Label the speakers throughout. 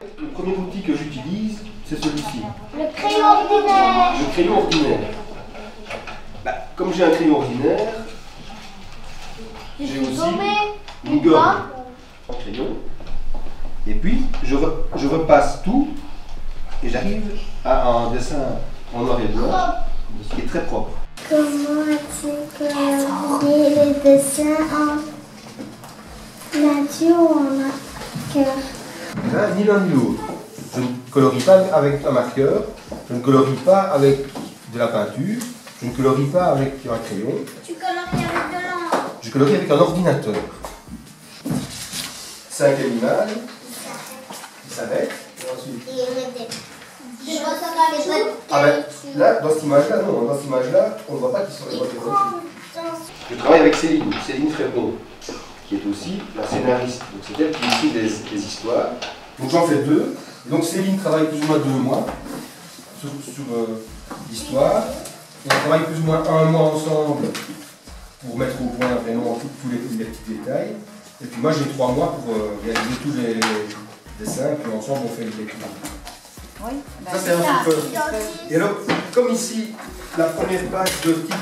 Speaker 1: Le premier outil que j'utilise, c'est celui-ci,
Speaker 2: Le crayon ordinaire.
Speaker 1: le crayon ordinaire. Bah, comme j'ai un crayon ordinaire, j'ai aussi une gomme en crayon. Et puis, je, re- je repasse tout et j'arrive à un dessin en noir et blanc qui est très propre.
Speaker 2: Comment as-tu colorié les dessins en nature ou en marqueur
Speaker 1: Ni l'un ni l'autre. Je ne colorie pas avec un marqueur, je ne colorie pas avec de la peinture, je ne colorie pas avec un crayon,
Speaker 2: Tu colories avec de l'encre.
Speaker 1: je colorie avec un ordinateur. Cinq images qui s'arrêtent, et ensuite.
Speaker 2: Je vois ça dans les autres.
Speaker 1: Ah ben, là, dans cette image-là, non, dans cette image-là, on ne voit pas qu'ils sont les voitures. Je travaille avec Céline, Céline Frébon, qui est aussi la scénariste. Donc c'est elle qui écrit des, des histoires. Donc j'en fais deux. Donc Céline travaille plus ou moins deux mois sur, sur, euh, l'histoire. Et on travaille plus ou moins un mois ensemble pour mettre au point vraiment tous tous les, les petits détails. Et puis moi j'ai trois mois pour euh, réaliser tous les dessins, puis ensemble on fait les lectures.
Speaker 3: Oui, bah,
Speaker 1: Ça c'est un petit peu. Et alors, comme ici, la première page de titre,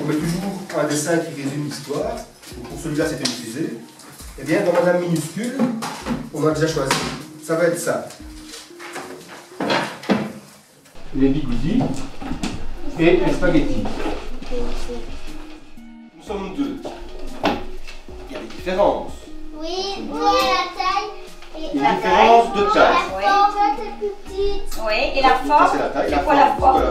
Speaker 1: on met toujours un dessin qui résume l'histoire. Donc pour celui-là, c'était une fusée. Eh bien, dans Madame minuscule, on a déjà choisi. Ça va être ça. Les bigoudis et les spaghettis. Nous sommes deux. Il y a des différences.
Speaker 2: Oui, oui, la taille. Et
Speaker 1: Une différence de taille.
Speaker 2: La forme est plus petite.
Speaker 3: Oui, et la forme,
Speaker 1: c'est la taille.
Speaker 3: c'est quoi la forme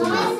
Speaker 1: Voilà.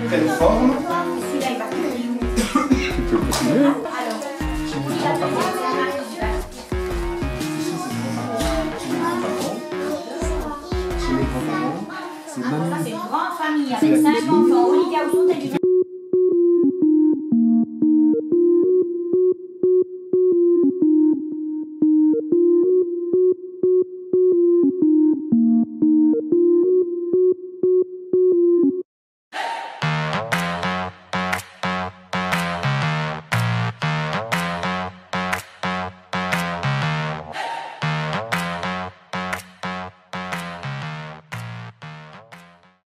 Speaker 1: et prennent forme. Tu peux continuer.
Speaker 4: C'est
Speaker 3: grande famille avec cinq enfants.